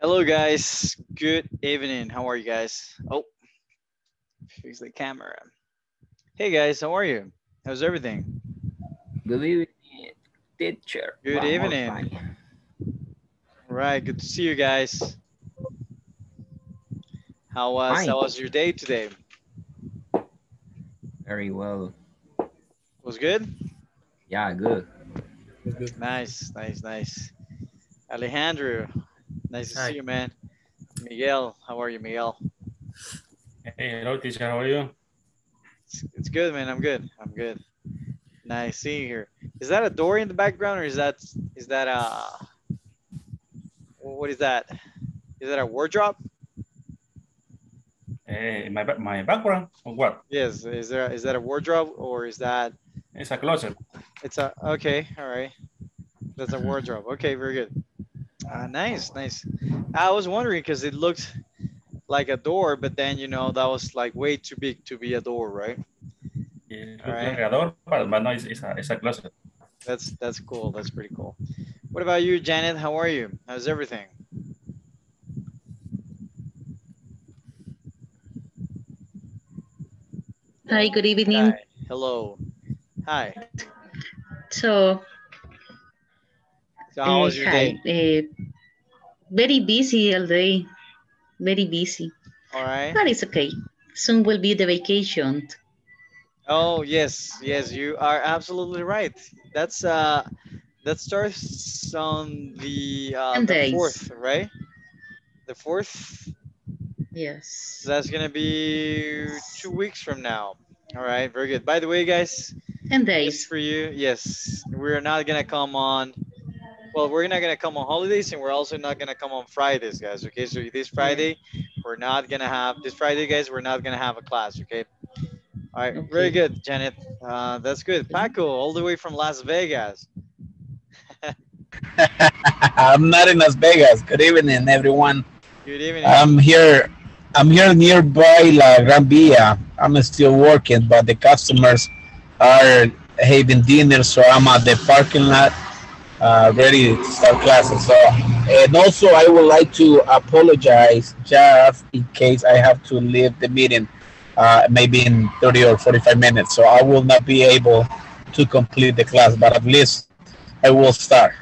Hello, guys. Good evening. How are you guys? Oh, fix the camera. Hey, guys. How are you? How's everything? Good evening, teacher. Good One more evening. All right. Good to see you guys. How was Fine. how was your day today? Very well. Was good? Yeah, good. good. Nice, nice, nice. Alejandro, nice to see you, man. Miguel, how are you, Miguel? Hey, hello, teacher. How are you? It's, it's good, man. I'm good. I'm good. Nice seeing you here. Is that a door in the background, or is that is that a what is that? Is that a wardrobe? Eh, my, my background or what? Yes. Is there is that a wardrobe, or is that It's a closet. it's a okay? All right. That's a wardrobe. Okay, very good. Uh, nice, nice. I was wondering because it looked like a door, but then you know that was like way too big to be a door, right? It's All right. a door, but, but no, it's, it's, a, it's a closet. That's that's cool. That's pretty cool. What about you, Janet? How are you? How's everything? Hi, good evening. Hi. Hello. Hi. So, So how was your hi. day? Uh, very busy all day. Very busy, All right. but it's okay. Soon will be the vacation. Oh yes, yes, you are absolutely right. That's uh, that starts on the uh, the fourth, right? The fourth. Yes. So that's gonna be two weeks from now. All right, very good. By the way, guys, Just days. for you, yes. We're not gonna come on. Well, we're not gonna come on holidays, and we're also not gonna come on Fridays, guys. Okay, so this Friday, we're not gonna have this Friday, guys. We're not gonna have a class. Okay. All right. Very good, Janet. Uh, that's good. Paco, all the way from Las Vegas. I'm not in Las Vegas. Good evening, everyone. Good evening. I'm here. I'm here nearby La Gran Via. I'm still working, but the customers are having dinner, so I'm at the parking lot, uh, ready to start classes. So, and also I would like to apologize just in case I have to leave the meeting, uh, maybe in 30 or 45 minutes. So I will not be able to complete the class, but at least I will start.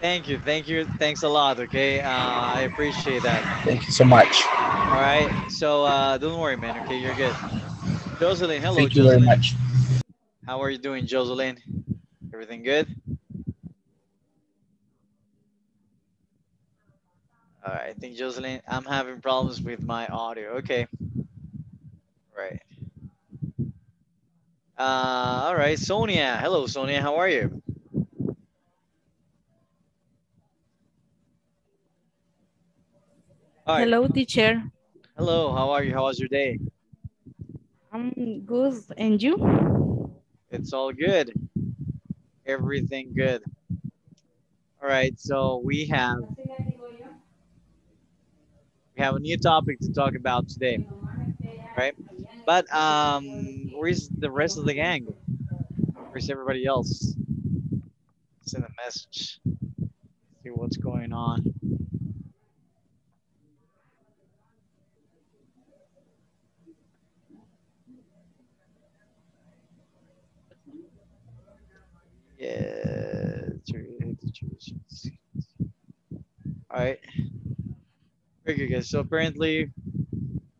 Thank you. Thank you. Thanks a lot. Okay. Uh, I appreciate that. Thank you so much. All right. So uh, don't worry, man. Okay, you're good. Jocelyn, hello, Thank you very much. How are you doing, Jocelyn? Everything good? All right, I think Jocelyn, I'm having problems with my audio. Okay. Right. Uh, all right, Sonia. Hello, Sonia. How are you? Right. Hello, teacher. Hello. How are you? How was your day? I'm good. And you? It's all good. Everything good. All right, so we have we have a new topic to talk about today, right? But um, where's the rest of the gang? Where's everybody else? Send a message. See what's going on. Yeah. All right. Very good, guys. So apparently,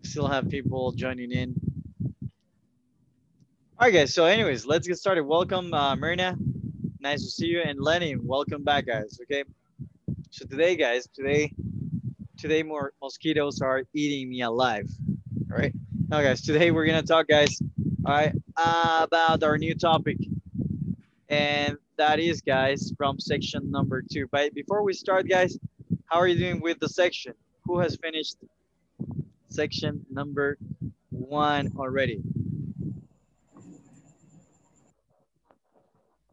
still have people joining in. All right, guys. So, anyways, let's get started. Welcome, uh, Marina. Nice to see you, and Lenny. Welcome back, guys. Okay. So today, guys, today, today more mosquitoes are eating me alive. All right. Now, guys, today we're gonna talk, guys. All right, about our new topic, and that is, guys, from section number two. But before we start, guys, how are you doing with the section? Who has finished section number one already?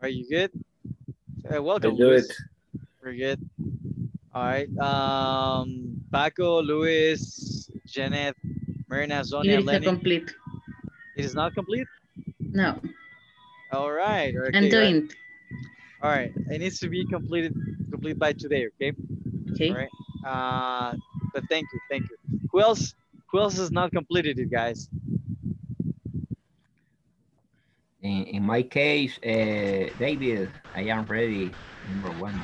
Are you good? Uh, welcome, do Luis. it. Very good. All right. Um, Paco, Luis, Janet, Marina, Sonia, It is not Lenny. complete. It is not complete. No, All right. Okay, I'm right. doing. All right. It needs to be completed complete by today. Okay. Okay. All right. Uh, but thank you, thank you. Who else? Who else has not completed it, guys? In, in my case, uh, David, I am ready. Number one.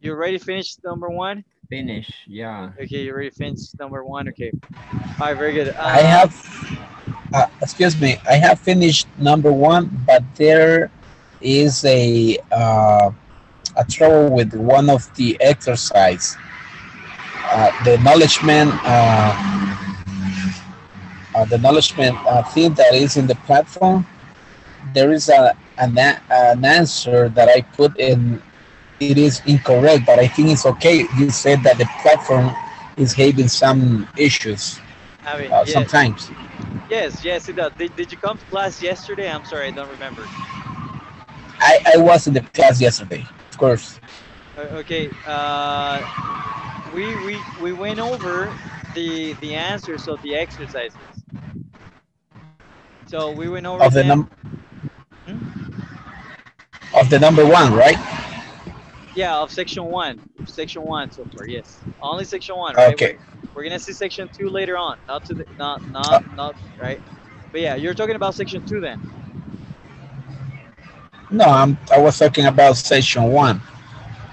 You already finished number one? Finish. Yeah. Okay, you already finished number one. Okay. All right, very good. Uh, I have, uh, excuse me, I have finished number one, but there is a uh, a trouble with one of the exercise. Uh, the acknowledgement, uh, uh, the acknowledgement uh, thing that is in the platform. There is a an, an answer that I put in. It is incorrect, but I think it's okay. You said that the platform is having some issues Javi, uh, yes, sometimes. yes, yes, it does. Did, did you come to class yesterday? I'm sorry, I don't remember. I, I was in the class yesterday, of course. Uh, Okay, uh, we, we, we went over the, the answers of the exercises. So we went over Of the number num hmm? of the number one, right? Yeah, of section one, section one so far, yes. Only section one, right? Okay. We're, we're gonna see section two later on, not to the, not, not, uh. not, right? But yeah, you're talking about section two then. No, I'm I was talking about section one.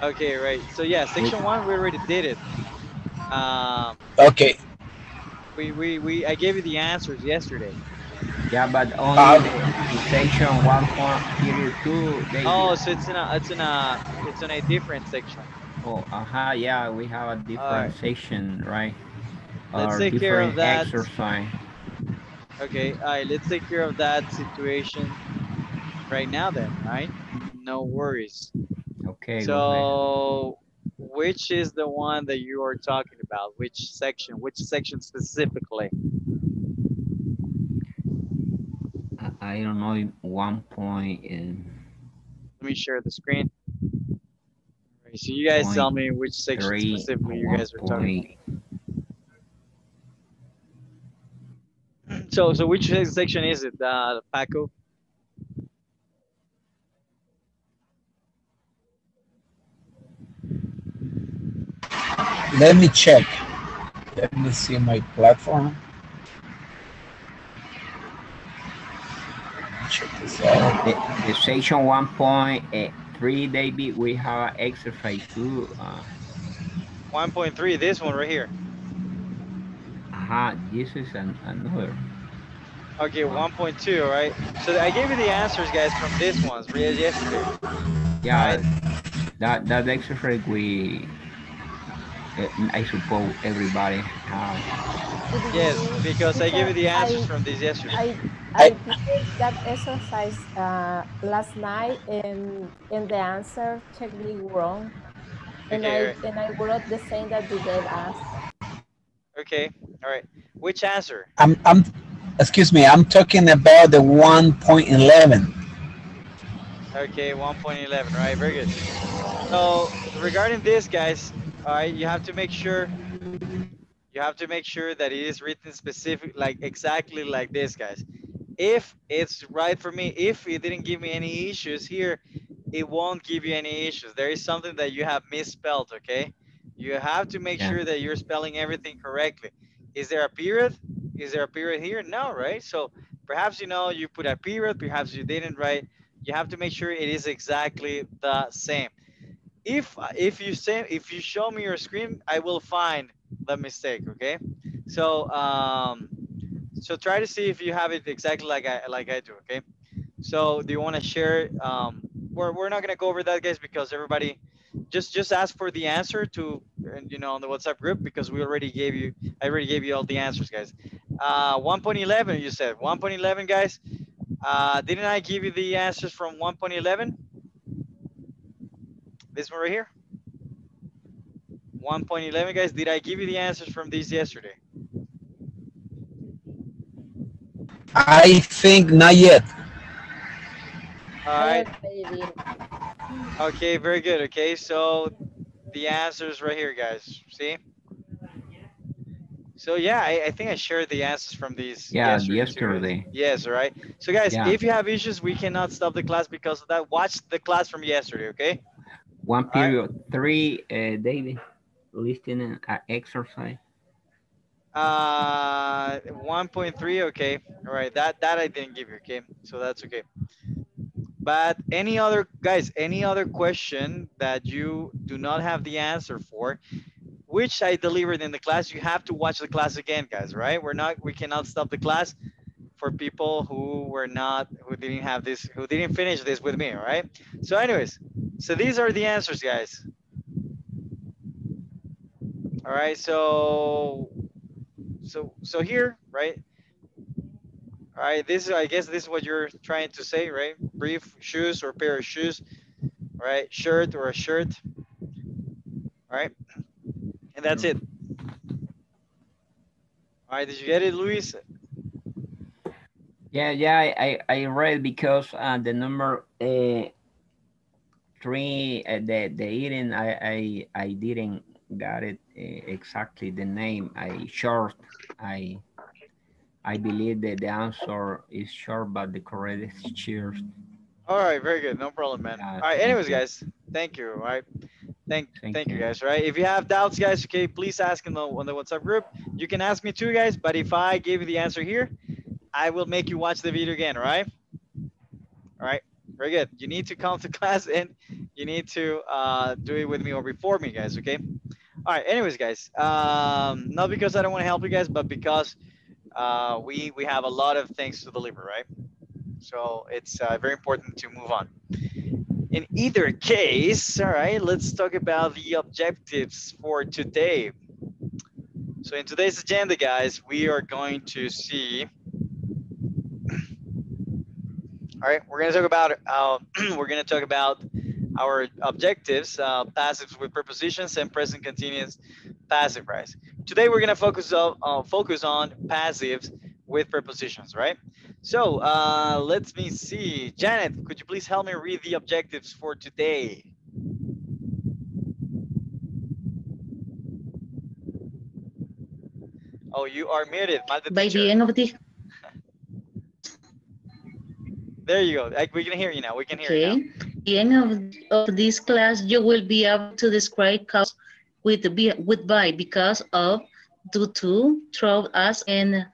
Okay, right. So yeah, section one, we already did it. Um, Okay. we, we, we, I gave you the answers yesterday. Yeah, but only Uh, the, the section one point period two. They Oh, so it's in a, it's in a, it's in a different section. Oh, uh-huh, yeah, we have a different Alright. section, right? Let's Or take care of that. Exercise. Okay, all right, let's take care of that situation right now then, right? No worries. Okay, So, which is the one that you are talking about? Which section? Which section specifically? I, don't know, one point in Let me share the screen. Right, so you guys tell me which section three, specifically you guys are talking. point, So, so which section is it, uh, Paco? Let me check. Let me see my platform. Check this out. the, the section one point eh, three, David, we have exercise two, uh, 1.3, this one right here. uh this is an, another. Okay, 1.2, all right? So I gave you the answers, guys, from this ones, re- yesterday. Yeah, that, that exercise we, I suppose everybody have. Yes, because I gave you the answers I- from this yesterday. I, I did that exercise uh, last night and, and the answer checked me wrong. And Okay, I, right. and I wrote the same that you did ask. Okay, all right. Which answer? I'm I'm excuse me, I'm talking about the 1.11. Okay, 1.11, right? Very good. So regarding this, guys, all right, you have to make sure you have to make sure that it is written specific, like exactly like this, guys. If it's right for me, if it didn't give me any issues here, it won't give you any issues. There is something that you have misspelled, okay? You have to make Yeah. sure that you're spelling everything correctly. Is there a period? Is there a period here? No, right? So perhaps you know you put a period, perhaps you didn't, right? You have to make sure it is exactly the same. If if you say if you show me your screen, I will find the mistake, okay? So um so try to see if you have it exactly like I like I do, okay? So do you want to share um we're, we're not gonna go over that guys because everybody just just ask for the answer to you know on the WhatsApp group because we already gave you I already gave you all the answers guys. Uh 1.11 you said 1.11 guys. Uh didn't I give you the answers from 1.11? This one right here. 1.11 guys, did I give you the answers from these yesterday? I think not yet. All right. Baby. Okay, very good. Okay, so the answers right here, guys. See? So yeah, I, I think I shared the answers from these. Yeah, too, yesterday. Yes, all right. So guys, Yeah. if you have issues, we cannot stop the class because of that. Watch the class from yesterday, okay? One period three, uh, David. listening uh, exercise. Uh, 1.3, okay. All right, that, that I didn't give you, okay? So that's okay. But any other, guys, any other question that you do not have the answer for, which I delivered in the class, you have to watch the class again, guys, right? We're not, we cannot stop the class for people who were not, who didn't have this, who didn't finish this with me, right? So anyways, so these are the answers, guys. All right, so, so, so here, right? All right, this is, I guess this is what you're trying to say, right? Brief shoes or pair of shoes, right? Shirt or a shirt, all right? And that's it. All right, did you get it, Luis? Yeah, yeah, I, I, I read because uh, the number uh, three, uh, the, the eating, I, I, I didn't got it uh, exactly the name. I short, I, I believe that the answer is short, but the correct is cheers. All right, very good. No problem, man. All right, anyways, you. guys, thank you. All right. Thank, Thank thank you you. guys, right? If you have doubts, guys, okay, please ask in the, on the WhatsApp group. You can ask me too, guys, but if I give you the answer here, I will make you watch the video again, all right? All right, very good. You need to come to class and you need to uh, do it with me or before me, guys, okay? All right, anyways, guys, um, not because I don't want to help you guys, but because uh, we, we have a lot of things to deliver, right? So it's uh, very important to move on. In either case, all right, let's talk about the objectives for today. So in today's agenda, guys, we are going to see. All right, we're going to talk about uh, we're going to talk about our objectives, uh, passives with prepositions and present continuous passive, right? Today we're going to focus on uh, focus on passives with prepositions, right? So uh, let me see. Janet, could you please help me read the objectives for today? Oh, you are muted. By the end of the, There you go. Like, we can hear you now. We can hear you now. okay, the end of, of this class, you will be able to describe cause with be with by because of, due to, through as, and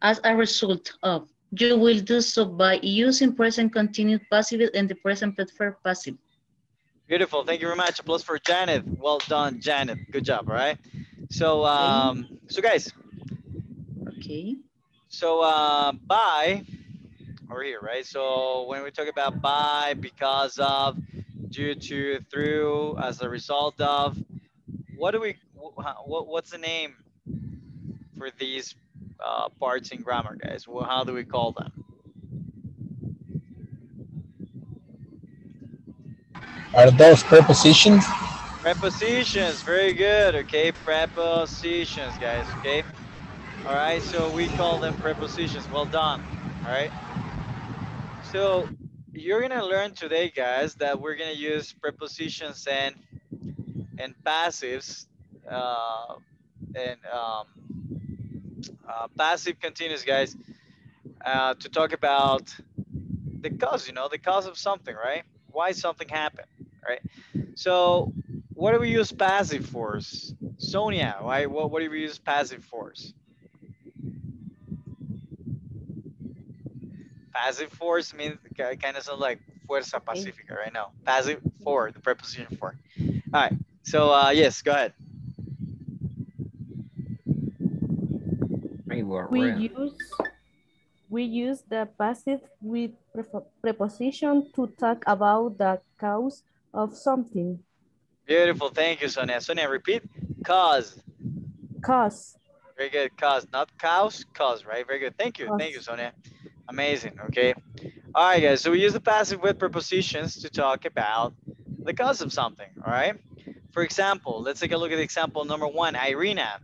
as a result of. You will do so by using present continuous passive and the present perfect passive. Beautiful. Thank you very much. Applause for Janet. Well done, Janet. Good job. All right. So, um, so guys, Okay, so uh, by over here, right? So when we talk about by, because of, due to, through, as a result of, what do we, what, what's the name for these uh, parts in grammar, guys? Well, how do we call them? Are those prepositions? Prepositions, very good. Okay, prepositions, guys. Okay. All right, so we call them prepositions. Well done. All right. So you're gonna learn today, guys, that we're gonna use prepositions and and passives uh, and um, uh, passive continuous, guys, uh, to talk about the cause. You know, the cause of something, right? Why something happened, right? So what do we use passive force? Sonia, why, what, what do we use passive force? Passive force means kind of sounds like fuerza pacífica right now. Passive for, the preposition for. All right, so uh, yes, go ahead. We use we use the passive with preposition to talk about the cause of something. Beautiful, thank you, Sonia. Sonia, repeat. Cause. Cause. Very good. Cause, not cows, cause, right? Very good. Thank you. Thank you, Sonia. Amazing. Okay. All right, guys. So we use the passive with prepositions to talk about the cause of something. All right. For example, let's take a look at example number one. Irina.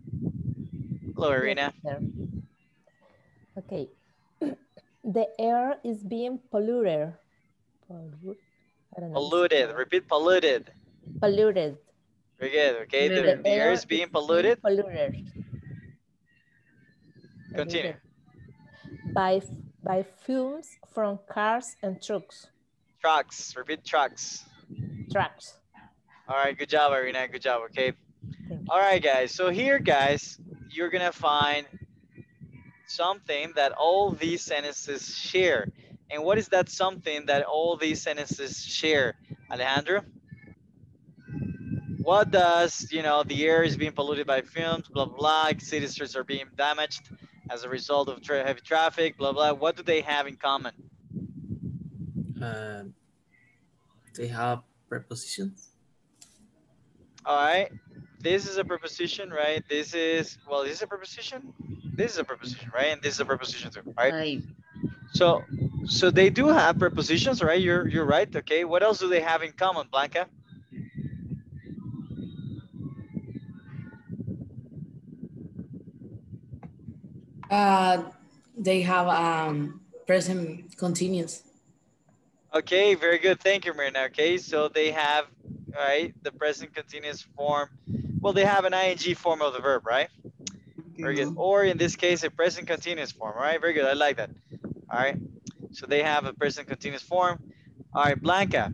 Hello, Irina. There. Okay. The air is being polluted. Pollu- I don't know. Polluted. Repeat polluted. Polluted. Very good. Okay. The, Polluted. the air is being polluted. Polluted. Continue. Polluted. By, by fumes from cars and trucks. Trucks. Repeat trucks. Trucks. All right. Good job, Irina. Good job. Okay. All right, guys. So here, guys, you're gonna find something that all these sentences share. And what is that something that all these sentences share, Alejandro? What does, you know, the air is being polluted by fumes, blah, blah, city streets are being damaged as a result of tra heavy traffic, blah, blah. What do they have in common? Uh, they have prepositions. All right. This is a preposition, right? This is, well, this is a preposition. This is a preposition, right? And this is a preposition too, right? I, So, so they do have prepositions, right? You're, you're right. Okay. What else do they have in common, Blanca? Uh, they have um, present continuous. Okay, very good. Thank you, Marina. Okay, so they have, right, the present continuous form. Well, they have an ing form of the verb, right? Very good. Or in this case, a present continuous form, right? Very good. I like that. All right. So they have a present continuous form. All right, Blanca.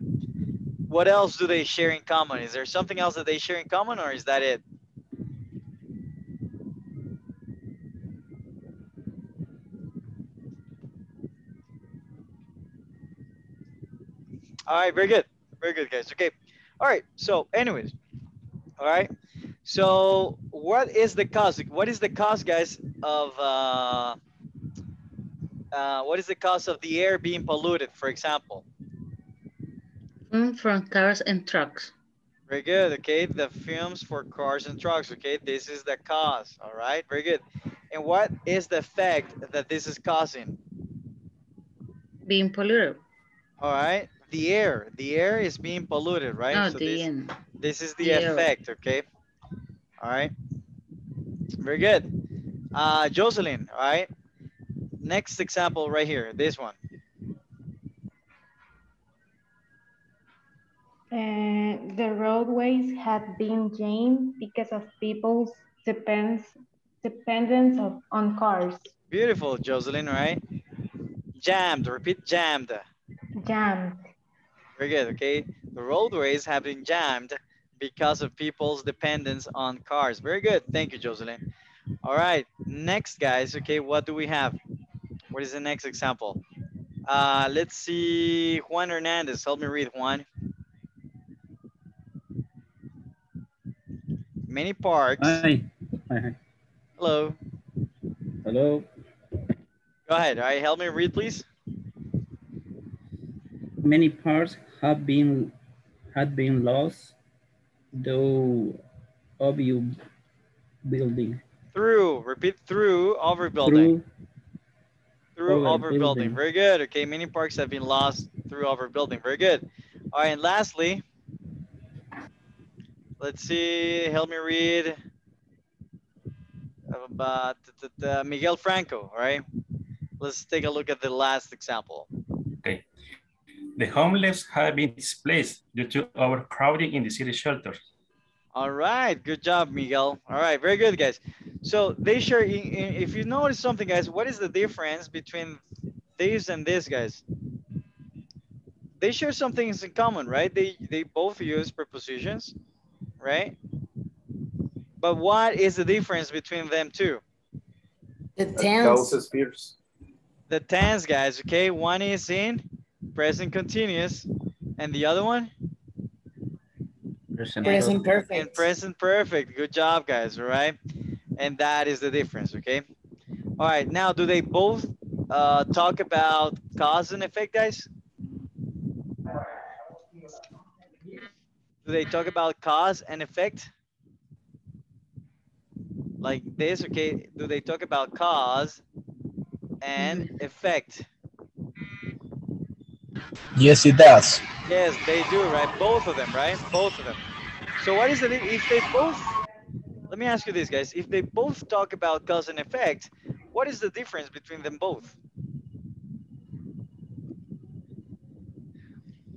What else do they share in common? Is there something else that they share in common, or is that it? All right, very good. Very good, guys. Okay. All right. So, anyways, all right. So, what is the cause? What is the cause, guys, of uh, uh, what is the cause of the air being polluted, for example? mm, from cars and trucks. Very good. Okay, the fumes for cars and trucks. Okay, this is the cause. All right, very good. And what is the effect that this is causing? Being polluted. All right, the air. The air is being polluted, right? Oh, So the this- end. This is the The air. effect, okay? All right. Very good. Uh, Jocelyn, all right? Next example right here, this one. Uh, the roadways have been jammed because of people's depends dependence of, on cars. Beautiful, Jocelyn, right? Jammed, repeat jammed. Jammed. Very good, okay? The roadways have been jammed because of people's dependence on cars. Very good. Thank you, Jocelyn. All right, next, guys, okay, what do we have? What is the next example? Uh, let's see, Juan Hernandez. Help me read, Juan. Many parks. Hi. Hi, hi. Hello. Hello. Go ahead. All right, help me read, please. Many parts have been had been lost, though obvious building. Through, repeat through overbuilding. Through Through Overbuilding. overbuilding. Very good. Okay, many parks have been lost through overbuilding. Very good. All right, and lastly, let's see, help me read about Miguel Franco, all right? Let's take a look at the last example. Okay. The homeless have been displaced due to overcrowding in the city shelters. All right, good job, Miguel. All right, very good, guys. So they share, i- i- if you notice something, guys, what is the difference between these and this, guys? They share some things in common, right? They they both use prepositions, right? But what is the difference between them two? The That tense. causes fears. The tense, guys. Okay, one is in present continuous, and the other one Present Present perfect. in perfect. present perfect. Good job, guys. All right, and that is the difference. Okay. All right. Now, do they both uh, talk about cause and effect, guys? Do they talk about cause and effect? Like this, okay? Do they talk about cause and effect? Yes, it does. Yes, they do, right? Both of them, right? Both of them. So what is it if they both? Let me ask you this, guys. If they both talk about cause and effect, what is the difference between them both?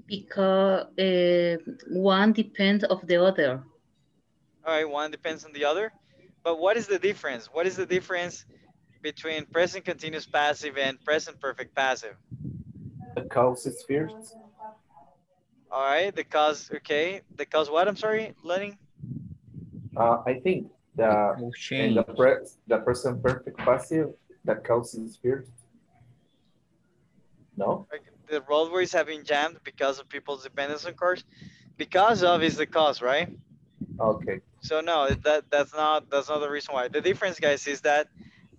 Because uh, one depends of the other. All right, one depends on the other. But what is the difference? What is the difference between present continuous passive and present perfect passive? The cause is fears. All right, the cause, okay. The cause what? I'm sorry, Lenny? Uh, I think the in the change. pre the present perfect passive that causes fear. No. The roadways have been jammed because of people's dependence on cars. Because of is the cause, right? Okay. So no, that that's not that's not the reason why. The difference, guys, is that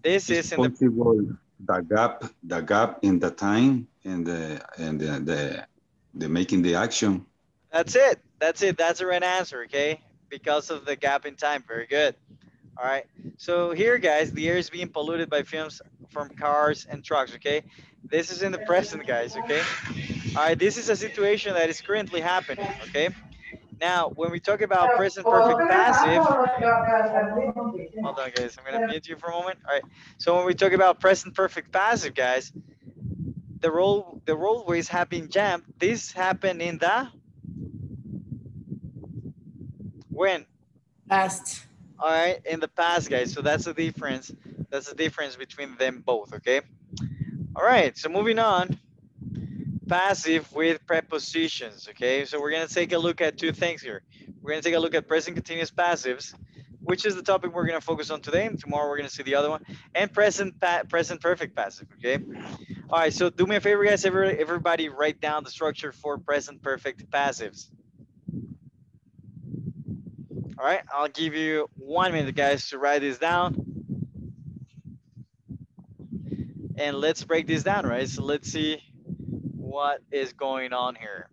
this is in the the gap the gap in the time and the and the the, the making the action That's it. That's it. That's the right answer, okay? Because of the gap in time. Very good. All right. So here, guys, the air is being polluted by fumes from cars and trucks, okay? This is in the present, guys, okay? All right, this is a situation that is currently happening, okay? Now, when we talk about present perfect passive, hold on, guys, I'm gonna mute you for a moment. All right. So when we talk about present perfect passive, guys, the roll the roadways have been jammed. This happened in the when? Past. All right, in the past, guys. So that's the difference. That's the difference between them both, okay? All right, so moving on. Passive with prepositions, okay? So we're gonna take a look at two things here. We're gonna take a look at present continuous passives, which is the topic we're gonna focus on today. And tomorrow we're gonna see the other one, and present pa present perfect passive, okay? All right, so do me a favor, guys. Every, everybody write down the structure for present perfect passives. All right, I'll give you one minute, guys, to write this down. And let's break this down, right? So let's see what is going on here.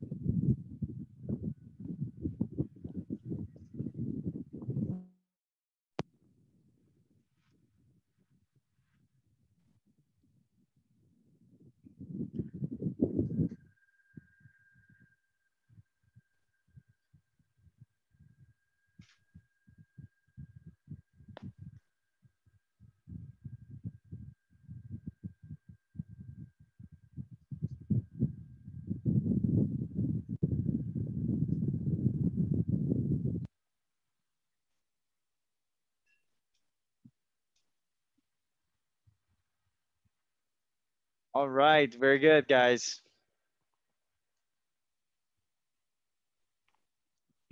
All right, very good, guys.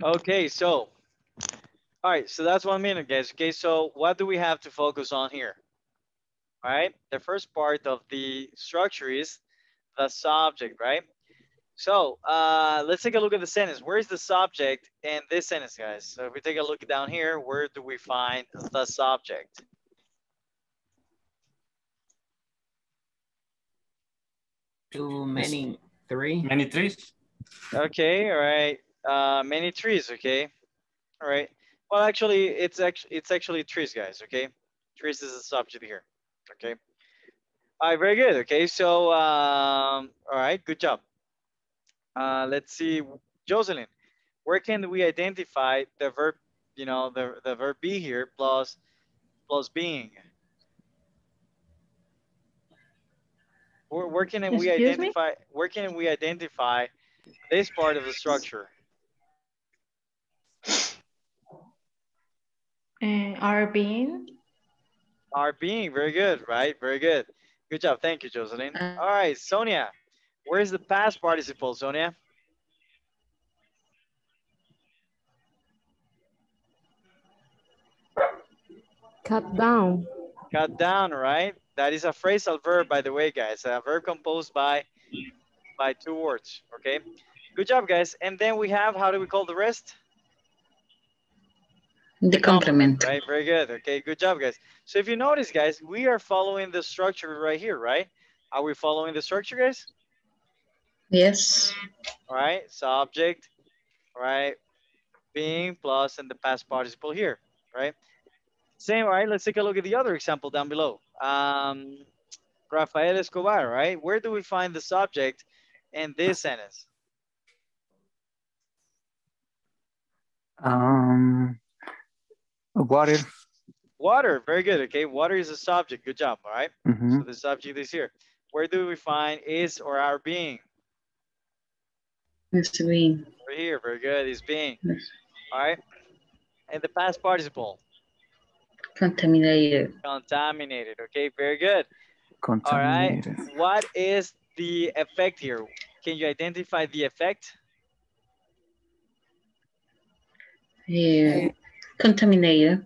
Okay, so, all right, so that's one minute, guys. Okay, so what do we have to focus on here? All right, the first part of the structure is the subject, right? So uh, let's take a look at the sentence. Where is the subject in this sentence, guys? So if we take a look down here, where do we find the subject? Too many, three. Many trees. Okay, all right. Uh, many trees, okay. All right. Well, actually, it's actually it's actually trees, guys. Okay, trees is the subject here. Okay. All right, very good. Okay, so um, all right, good job. Uh, let's see, Jocelyn, where can we identify the verb? You know, the the verb be here plus plus being. Where, where can we Excuse me? identify? Where can we identify this part of the structure? Uh, are being Our being very good, right? Very good. Good job. Thank you, Jocelyn. All right, Sonia, where's the past participle, Sonia? Cut down. Cut down, right? That is a phrasal verb, by the way, guys. A verb composed by by two words. Okay. Good job, guys. And then we have how do we call the rest? The complement. Right. Very good. Okay. Good job, guys. So if you notice, guys, we are following the structure right here, right? Are we following the structure, guys? Yes. All right. Subject, right? Being plus and the past participle here, right? Same, all right? Let's take a look at the other example down below. Um, Rafael Escobar, right? Where do we find the subject in this sentence? Um, water. Water, very good. Okay, water is a subject. Good job. All right. Mhm. So the subject is here. Where do we find is or our being? It's being. Right here. Very good. Is being. All right. And the past participle, Contaminated. contaminated. Okay, very good. All right. What is the effect here? Can you identify the effect? Yeah. Contaminated.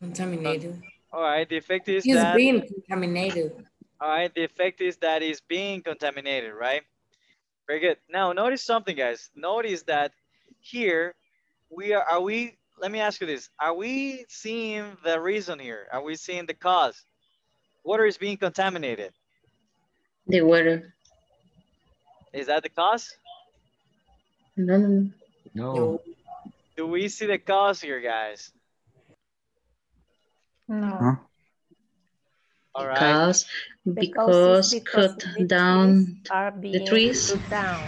Contaminated. All right, the effect is He's that. being contaminated. All right, the effect is that that is being contaminated, right? Very good. Now notice something, guys. Notice that here we are. Are we? Let me ask you this: Are we seeing the reason here? Are we seeing the cause? Water is being contaminated. The water. Is that the cause? No, no, no. No. Do we see the cause here, guys? No. All right. Because, Because because cut down trees are being trees. down.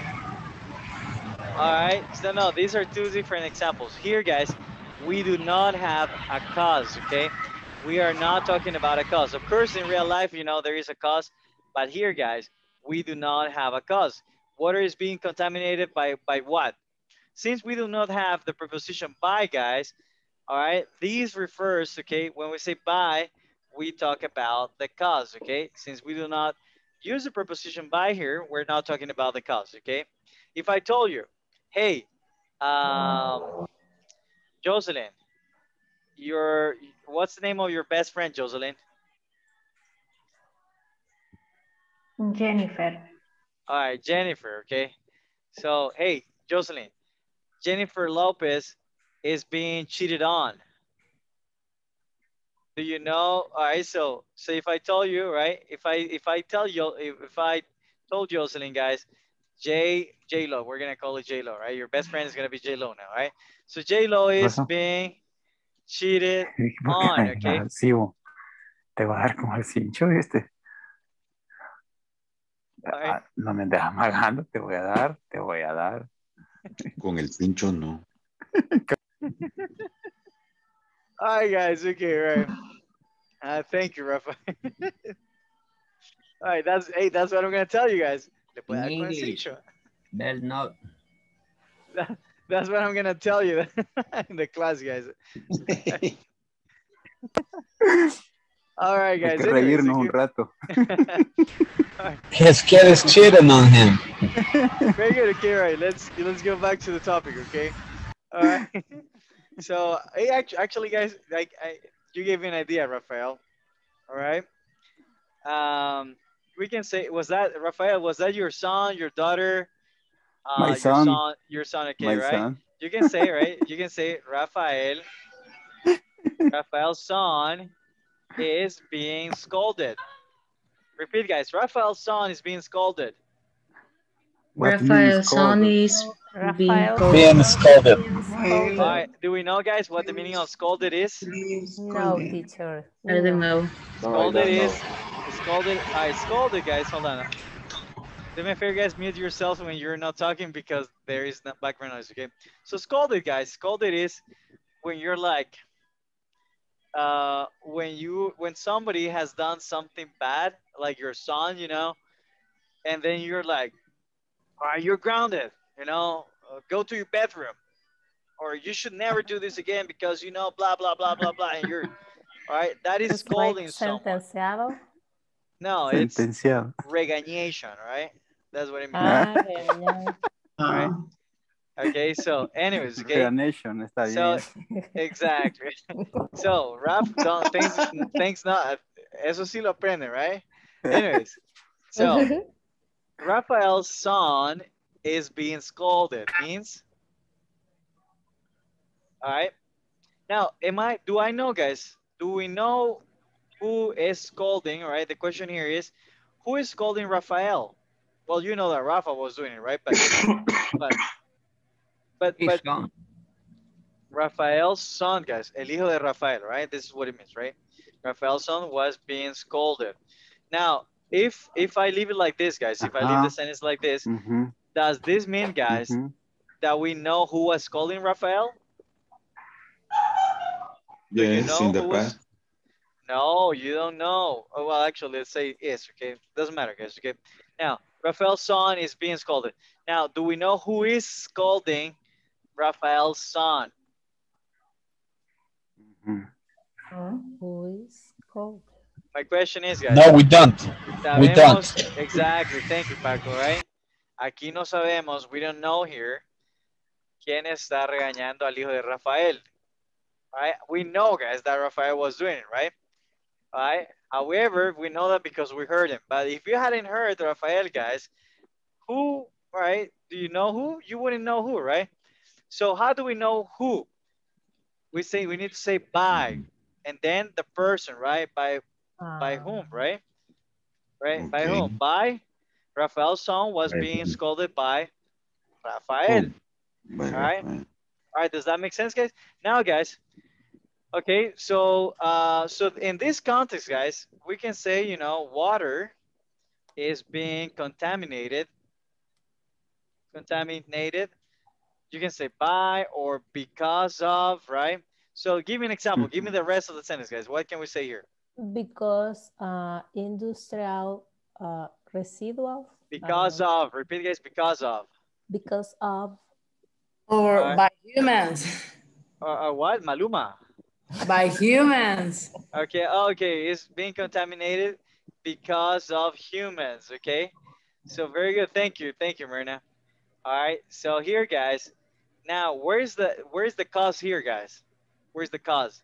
All right. So no, these are two different examples. Here, guys, we do not have a cause. Okay. We are not talking about a cause. Of course, in real life, you know, there is a cause, but here, guys, we do not have a cause. Water is being contaminated by by what? Since we do not have the preposition by, guys, all right, these refers, okay, when we say by, we talk about the cause, okay? Since we do not use the preposition by here, we're not talking about the cause, okay? If I told you, hey, um, Jocelyn, your, what's the name of your best friend, Jocelyn? Jennifer. All right, Jennifer, okay? So, hey, Jocelyn, Jennifer Lopez is being cheated on. Do you know? All right, so so if I tell you, right? If I if I tell you if, if I told Jocelyn guys, J J Lo, we're gonna call it J Lo, right? Your best friend is gonna be J Lo now, right? So J Lo is Ajá. being cheated on, okay? Sí, te voy a dar como el cincho, ¿viste? Ah, No me andes amagando, te voy a dar, te voy a dar. Con el pincho no. All right, guys. Okay, right. Uh, thank you, Rafa. All right, that's hey, that's what I'm gonna tell you guys. Le puede dar con el cincho. Bell not. That- That's what I'm gonna tell you in the class, guys. All right, Hay guys. que reírnos un rato. His kid is cheating on him. Very good. Okay, right. Let's let's go back to the topic. Okay. All right. so, hey, actually, actually, guys, like, I, you gave me an idea, Rafael. All right. Um, we can say, was that Rafael? Was that your son, your daughter? Uh, My Your son. son. Your son. Okay, My right. son. You can say, right? You can say Rafael. Rafael's son is being scolded. Repeat, guys. Rafael's son is being scolded. What means son is being Rafael. Being scolded. All right. Do we know, guys, what the meaning of scolded is? No, teacher. I don't know. Scolded is scolded. Right, scolded, guys. Hold on. Do me a favor, guys. Mute yourself when you're not talking because there is no background noise. Okay. So scolded, guys. Scolded is when you're like, uh, when you when somebody has done something bad, like your son, you know, and then you're like, all right, you're grounded. You know, uh, go to your bedroom, or you should never do this again because you know, blah blah blah blah blah, and you're all right. That is It's scolding like someone. Sentenciado. No, it's Sentenciado. regañation, right? That's what it means. Ah, regañar. right? Okay, so anyways, okay. Reanation, está So bien. exactly. So Raf, don't thanks thanks not eso sí lo aprende, right? Anyways, so Raphael's son is being scolded means all right. Now, am I do I know guys? Do we know who is scolding? right? The question here is who is scolding Raphael? Well, you know that Rafa was doing it, right? But but but His but son. Rafael's son, guys, el hijo de Rafael, right? This is what it means, right? Rafael's son was being scolded. Now, if if I leave it like this, guys, if I leave Uh-huh. the sentence like this, Mhm, does this mean, guys, mhm. that we know who was scolding Rafael? Do you know in the who was- past. No, you don't know. Oh, well, actually, let's say yes, okay? Doesn't matter, guys, okay? Now, Rafael's son is being scolded. Now, do we know who is scolding Rafael's son? Mhm. Who is called? My question is, guys. No, we don't. We don't. exactly, thank you, Paco, right? Aquí no sabemos, we don't know here, quién está regañando al hijo de Rafael. right? We know, guys, that Rafael was doing it, right? All right. However, we know that because we heard him. But if you hadn't heard Rafael, guys, who, right? Do you know who? You wouldn't know who, right? So how do we know who? We say we need to say by, and then the person, right? By by ah. whom, right? Right? By Okay. whom? By Rafael's son was By being scolded by Rafael. By All right. Rafael. All right, does that make sense, guys? Now, guys, okay, so uh, so in this context, guys, we can say, you know, water is being contaminated, contaminated. You can say by or because of, right? So give me an example. Give me the rest of the sentence, guys. What can we say here? Because uh, industrial uh, residuals. Because of, repeat, guys, because of. Because of. Or Alright. by humans. Or, or what? Maluma. By humans. Okay, okay, it's being contaminated because of humans, okay? So very good, thank you, thank you, Marina. All right, so here, guys, now where's the where's the cause here, guys? Where's the cause?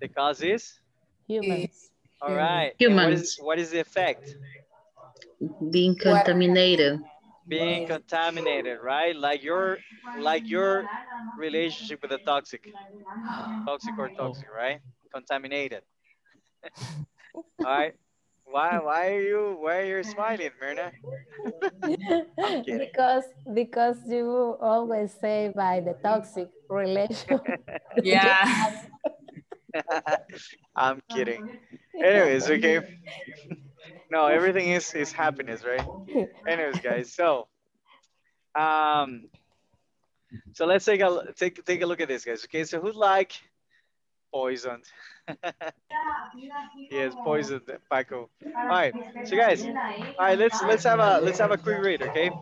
The cause is? Humans. All right. and What is, Humans. what is the effect? Being contaminated. Being contaminated, right? Like your like your relationship with the toxic, toxic or toxic, right? Contaminated. All right. Why why are you why are you smiling, Myrna? because because you always say by the toxic relation. Yeah. I'm kidding. Anyways, okay. No, everything is is happiness, right? Anyways, guys, so um so let's take a take take a look at this, guys. Okay, so who'd like poisoned? yes, poisoned, Paco. All right, so guys, all right, let's let's have a let's have a quick read, okay?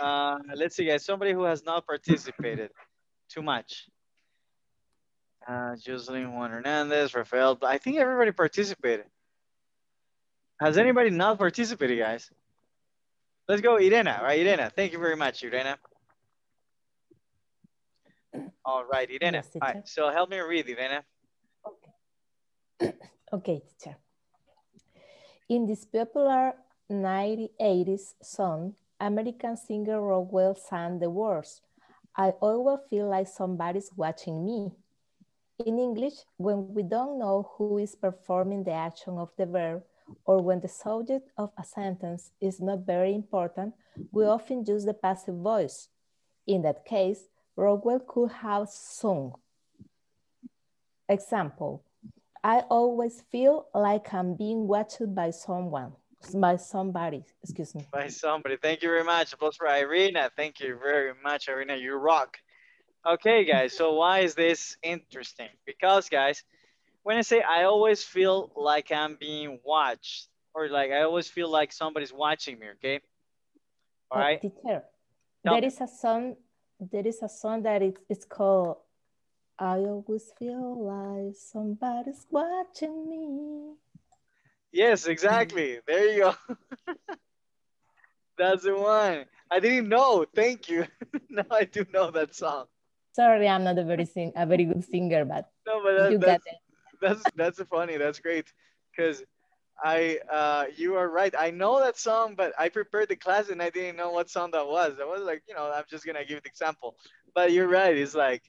Uh, let's see, guys. Somebody who has not participated too much. Uh, Jocelyn Juan Hernandez, Rafael. I think everybody participated. Has anybody not participated, guys? Let's go, Irena. All right, Irena. Thank you very much, Irena. All right, Irena. Yes, All right, so help me read, Irena. Okay, teacher. In this popular 1980s song, American singer Rockwell sang the words, I always feel like somebody's watching me. In English, when we don't know who is performing the action of the verb, or when the subject of a sentence is not very important, we often use the passive voice. In that case, Rockwell could have sung. Example, I always feel like I'm being watched by someone, by somebody, excuse me. By somebody. Thank you very much. Applause for Irina. Thank you very much, Irina. You rock. Okay, guys. So why is this interesting? Because, guys, when I say I always feel like I'm being watched, or like I always feel like somebody's watching me, okay? All oh, right. Teacher, Tell there me. is a song, there is a song that it, it's called I always feel like somebody's watching me. Yes, exactly. There you go. That's the one. I didn't know. Thank you. now I do know that song. Sorry, I'm not a very sing a very good singer, but No, but you got it. That's that's funny. That's great. Cause I uh you are right. I know that song, but I prepared the class and I didn't know what song that was. I was like, you know, I'm just gonna give the example. But you're right. It's like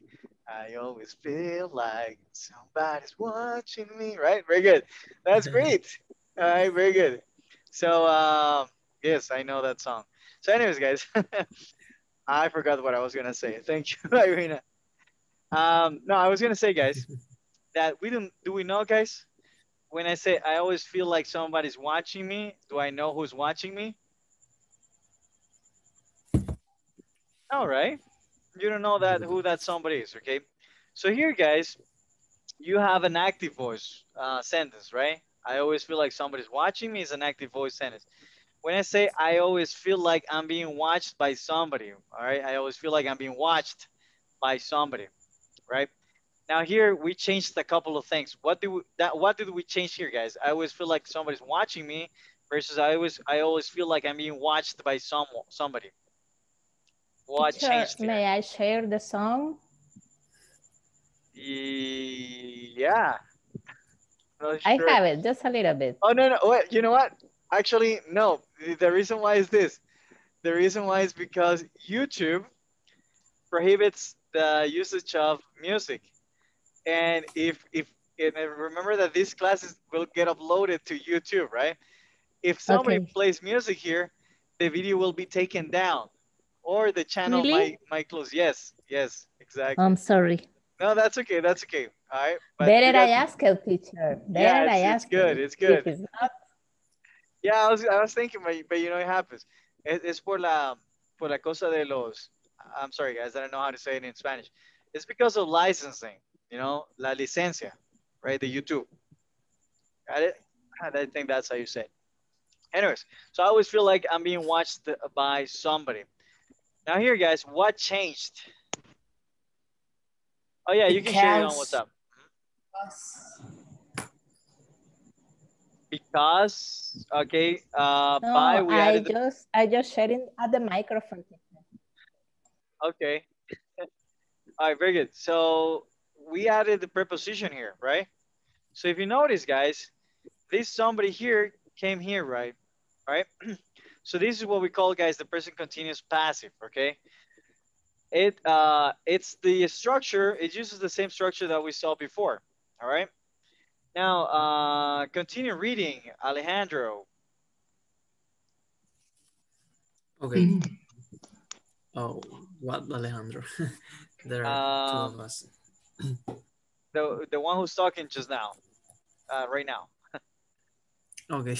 I always feel like somebody's watching me. Right? Very good. That's great. All right, very good. So um yes, I know that song. So anyways, guys, I forgot what I was gonna say. Thank you, Irina. Um, no, I was gonna say, guys, that we don't. Do we know, guys? When I say I always feel like somebody's watching me, do I know who's watching me? All right. You don't know that who that somebody is, okay? So here, guys, you have an active voice uh, sentence, right? I always feel like somebody's watching me is an active voice sentence. When I say I always feel like I'm being watched by somebody, all right? I always feel like I'm being watched by somebody, right? Now here we changed a couple of things. What do we, that? What did we change here, guys? I always feel like somebody's watching me, versus I always I always feel like I'm being watched by some somebody. What Teacher, changed here? may I share the song? Yeah. Not I have it, just a little bit. Oh no no wait, you know what? Actually no. The reason why is this. The reason why is because YouTube prohibits the usage of music. And if if and remember that these classes will get uploaded to YouTube, right? If somebody Okay. plays music here, the video will be taken down or the channel Really? might might close. Yes, yes, exactly. I'm sorry. no, that's okay. That's okay. All right. But Better I ask you, teacher. Better Yeah, I it's, ask it's good. It's good. It's not, Yeah, I was, I was thinking, but, but you know it happens. Es, es por la por la cosa de los. I'm sorry, guys. I don't know how to say it in Spanish. It's because of licensing. You know, la licencia, right? The YouTube. Got it? I think that's how you say it. Anyways, so I always feel like I'm being watched by somebody. Now here, guys, what changed? Oh yeah, you can share it on Because- WhatsApp. Because okay, uh, no, by we I added just I just sharing at the microphone. Okay. All right, very good. So we added the preposition here, right? So if you notice, guys, this somebody here came here, right? Right? so this is what we call, guys, the present continuous passive, okay? It uh, It's the structure, it uses the same structure that we saw before, all right? Now, uh, continue reading, Alejandro. Okay. Oh, what Alejandro? there are two Um, of us. The, the one who's talking just now, uh, right now. Okay.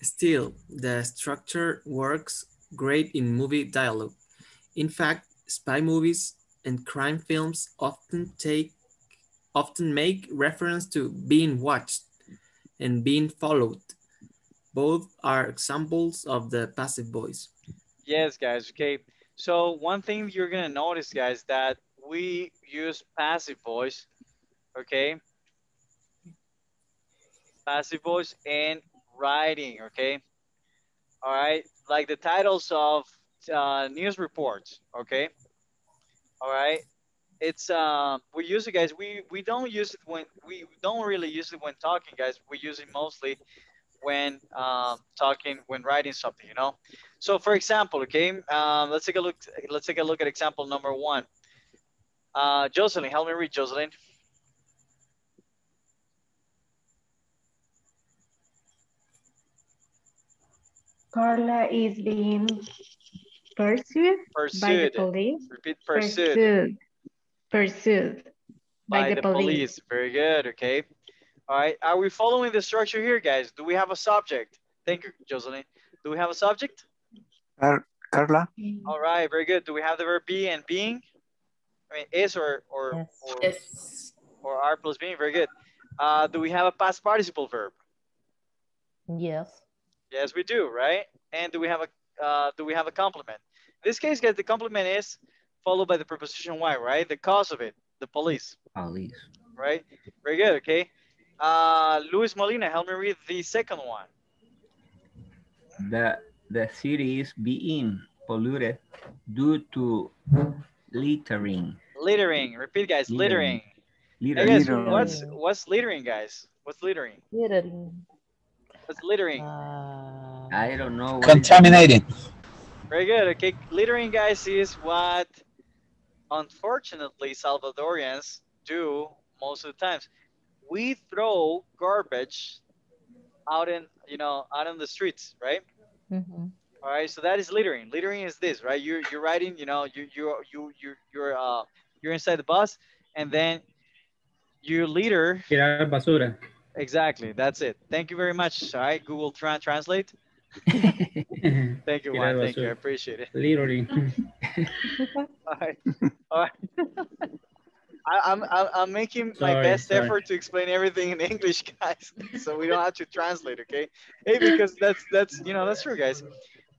Still, the structure works great in movie dialogue. In fact, spy movies and crime films often take often make reference to being watched and being followed. Both are examples of the passive voice. Yes, guys. Okay. So one thing you're gonna notice, guys, that we use passive voice. Okay. Passive voice and writing. Okay. All right. Like the titles of uh, news reports. Okay. All right. It's um we use it, guys. We we don't use it when we don't really use it when talking, guys. We use it mostly when um, talking when writing something. You know. So for example, okay, um, let's take a look. Let's take a look at example number one. Uh, Jocelyn, help me read, Jocelyn. Carla is being pursued, by the Pursued. police. Repeat, pursued Pursued. Pursued by, the, police. Very good. Okay. All right. Are we following the structure here, guys? Do we have a subject? Thank you, Jocelyn. Do we have a subject? Car- Carla, All right. Very good. Do we have the verb be and being? I mean, is or or or, Yes. or are plus being. Very good. Uh, do we have a past participle verb? Yes. Yes, we do, right? And do we have a uh, do we have a complement? In this case, guys, the complement is followed by the preposition why, right? The cause of it, the police, Police. right? Very good, okay. Uh, Luis Molina, help me read the second one. The the city is being polluted due to littering. Littering, repeat, guys, littering. Littering. Hey, guys, Littering. what's what's littering, guys? What's littering? Littering. What's littering? Uh, I don't know. Contaminating. Very good. Okay, littering, guys, is what unfortunately Salvadorians do most of the times. We throw garbage out in, you know, out on the streets, right? Mhm. All right, so that is littering. Littering is this, right? You're you're riding, you know, you you you you you're uh you're inside the bus, and then you litter. Tirar basura. Exactly, that's it. Thank you very much. All right, Google Tra- Translate. Thank you, Juan. Thank you. I appreciate it. Literally. All right. All right. I, I'm, I'm I'm making my best sorry. effort to explain everything in English, guys, so we don't have to translate, okay? Hey, because that's that's you know that's true, guys.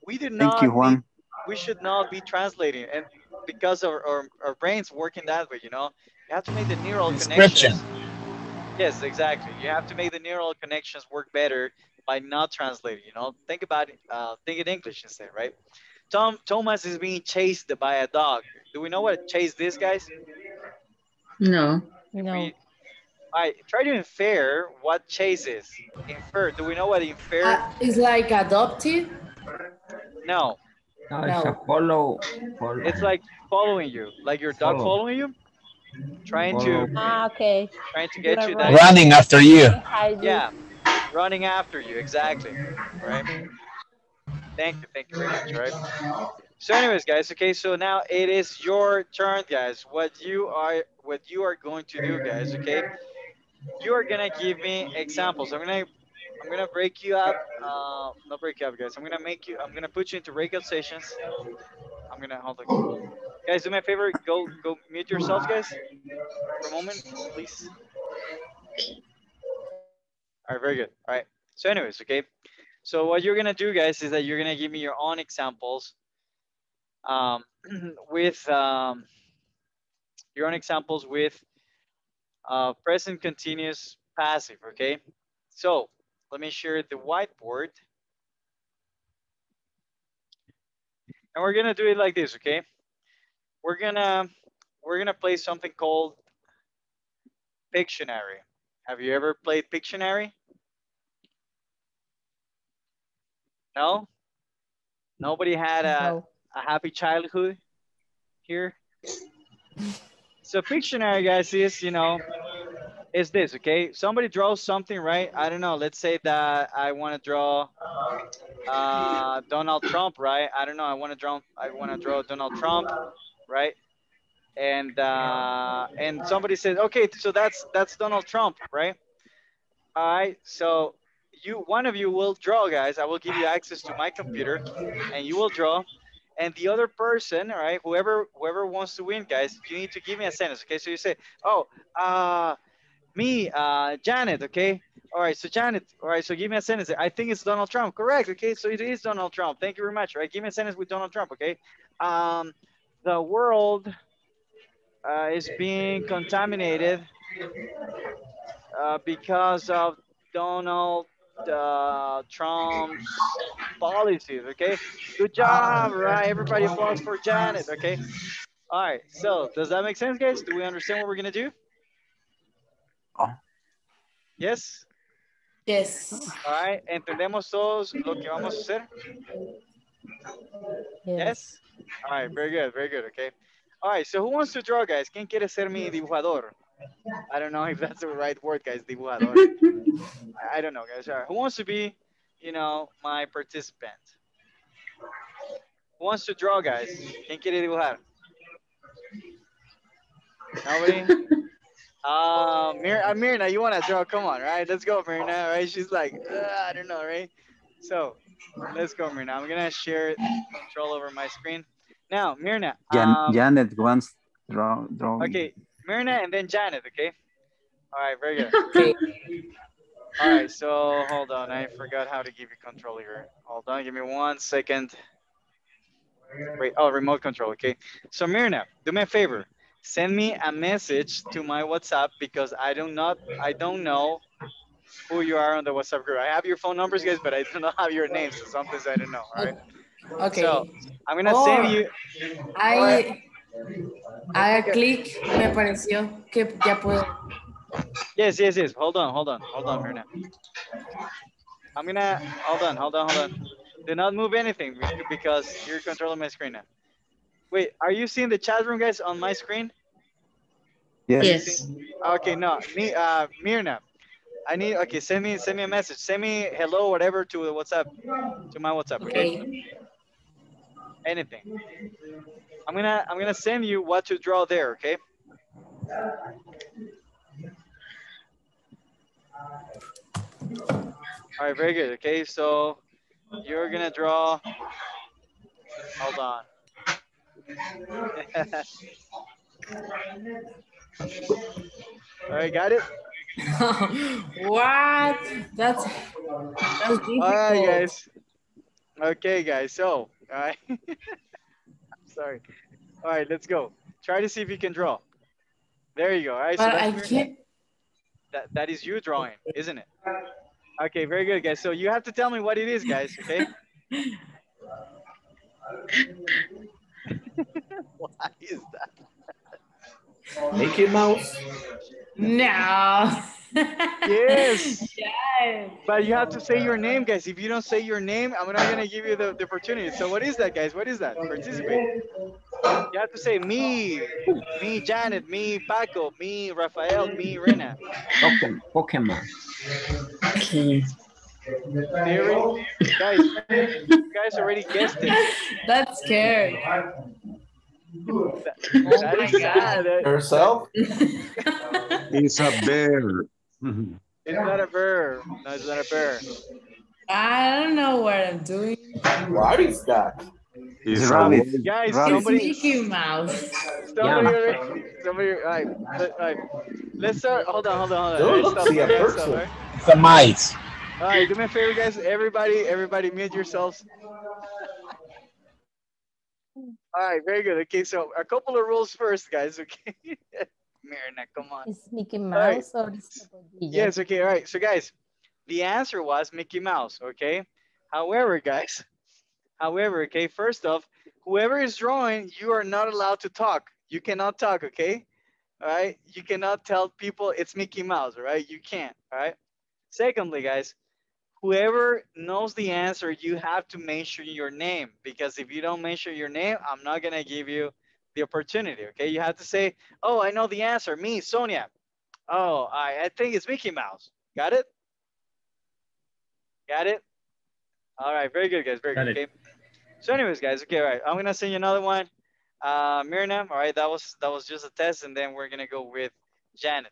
We do not. thank you, be- Juan. we should not be translating, and because our, our our brains working that way, you know, you have to make the neural Description. connections. Yes, exactly. You have to make the neural connections work better by not translating. You know, think about it. Uh, think in English instead, right? Tom Thomas is being chased by a dog. Do we know what chase this, guys? No. No. All right, try to infer what chase is. Infer. Do we know what infer? Uh, it's like adopted. No, No, it's a follow. follow. it's like following you, like your dog Follow. following you, trying Follow. to Ah, okay. trying to get you that. Running after you. Hide you. Yeah, running after you, exactly. Right. Thank you, thank you very much. Right. So, anyways, guys. Okay, so now it is your turn, guys. What you are, what you are going to do, guys. Okay, you are gonna give me examples. I'm gonna, I'm gonna break you up. Uh, not break you up, guys. I'm gonna make you. I'm gonna put you into breakout sessions. I'm gonna hold on. Guys, do me a favor. Go, go mute yourselves, guys, for a moment, please. All right, very good. All right. So, anyways, okay. So what you're gonna do, guys, is that you're gonna give me your own examples, um, with um, your own examples with uh, present continuous passive. Okay. So let me share the whiteboard, and we're gonna do it like this. Okay. We're gonna we're gonna play something called Pictionary. Have you ever played Pictionary? No? Nobody had a, No. a happy childhood here? So Pictionary, guys, is, you know, is this, okay? Somebody draws something, right? I don't know. Let's say that I want to draw uh, Donald Trump, right? I don't know. I want to draw, I want to draw Donald Trump, right? And uh, and somebody says, okay, so that's that's Donald Trump, right? All right. So you, one of you will draw, guys. I will give you access to my computer, and you will draw. And the other person, right, whoever whoever wants to win, guys, you need to give me a sentence, okay? So you say, oh, uh, me, uh, Janet, okay? All right, so Janet, all right, so give me a sentence. I think it's Donald Trump, correct? Okay, so it is Donald Trump. Thank you very much. Right, give me a sentence with Donald Trump, okay? Um, the world uh, is being contaminated uh, because of Donald uh, Trump's policies. Okay, good job, right? Everybody applause for Janet. Okay, all right. So does that make sense, guys? Do we understand what we're gonna do? Oh. Yes. Yes. All right. Entendemos todos lo que vamos a hacer. Yes. All right. Very good. Very good. Okay. All right. So who wants to draw, guys? ¿Quién quiere ser mi dibujador? I don't know if that's the right word, guys. Dibujador. I- I don't know, guys. All right. Who wants to be, you know, my participant? Who wants to draw, guys? ¿Quién quiere dibujar? Nobody? Uh, Mir- uh, Mirna, you want to draw? Come on, right? Let's go, Mirna, right? She's like, "Uh, I don't know, right? So, let's go, Mirna. I'm going to share control over my screen. Now, Mirna. Jan um, Janet wants draw draw. Okay, Mirna and then Janet, okay? All right, very good. All right, so hold on. I forgot how to give you control here. Hold on, give me one second. Wait, oh, remote control, okay? So Mirna, do me a favor. Send me a message to my WhatsApp because I do not, I don't know who you are on the WhatsApp group. I have your phone numbers, guys, but I do not have your names. So sometimes I don't know, all right? Okay. So I'm gonna Oh, send you. I, I click. me pareció que ya puedo. Yes, yes, yes. Hold on, hold on, hold on, Mirna. I'm gonna hold on, hold on, hold on. Do not move anything because you're controlling my screen now. Wait, are you seeing the chat room, guys, on my screen? Yes. Yes. Okay, no, me, uh, Mirna. I need. Okay, send me, send me a message. Send me hello, whatever, to the WhatsApp, to my WhatsApp. Okay. Okay. Anything. I'm gonna, I'm gonna send you what to draw there. Okay. All right, very good. Okay, so you're gonna draw. Hold on. All right, got it. what? That's that's difficult. All right, guys. Okay, guys. So, all right. Sorry. All right, let's go. Try to see if you can draw. There you go. All right. So But I can't. that, that is you drawing, isn't it? Okay, very good, guys. So you have to tell me what it is, guys. Okay. Why is that? Mickey Mouse. No. Yes. yes. But you have to say your name, guys. If you don't say your name, I'm not gonna give you the, the opportunity. So what is that, guys? What is that? Participate. You have to say me, me Janet, me Paco, me Rafael, me Rena. Pokemon. Pokemon. Okay. They already, guys, you guys already guessed it. That's scary. That, Oh my is God. sad. Herself. It's a bear. It's not a bear. No, it's not a bear. I don't know what I'm doing. What is that? It's a rabbit. Guys, It's somebody, Mickey Mouse. somebody, already, somebody, all right, let, all right. Let's start. Hold on, hold on, hold on. Don't All right, stop, see a all right, stop, person. all right. It's a mice. All right, do me a favor, guys. Everybody, everybody, mute yourselves. All right, very good. Okay, so a couple of rules first, guys. Okay, Mirna, come on. Is Mickey right. Mouse or is Topollillo? Yes, okay, all right. So, guys, the answer was Mickey Mouse. Okay. However, guys, however, okay. First off, whoever is drawing, you are not allowed to talk. You cannot talk. Okay. All right. You cannot tell people it's Mickey Mouse. All right. You can't. All right. Secondly, guys, whoever knows the answer, you have to mention your name because if you don't mention your name, I'm not gonna give you the opportunity. Okay, you have to say, "Oh, I know the answer. Me, Sonia." Oh, I I think it's Mickey Mouse. Got it? Got it? All right, very good, guys. Very Got good. it. Okay. So, anyways, guys. Okay, all right. I'm gonna send you another one. Uh, Miriam. All right, that was that was just a test, and then we're gonna go with Janet.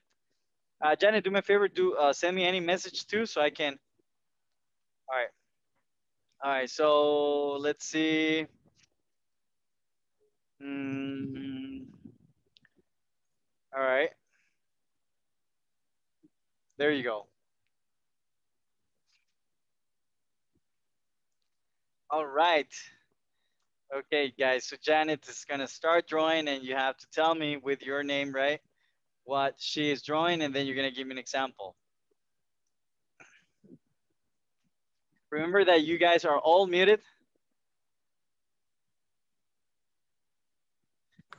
Uh, Janet, do me a favor. Do uh, send me any message too, so I can. All right. All right. So let's see. Mm, all right. There you go. All right. Okay, guys. So Janet is gonna start drawing, and you have to tell me with your name, right, what she is drawing, and then you're gonna give me an example. Remember that you guys are all muted.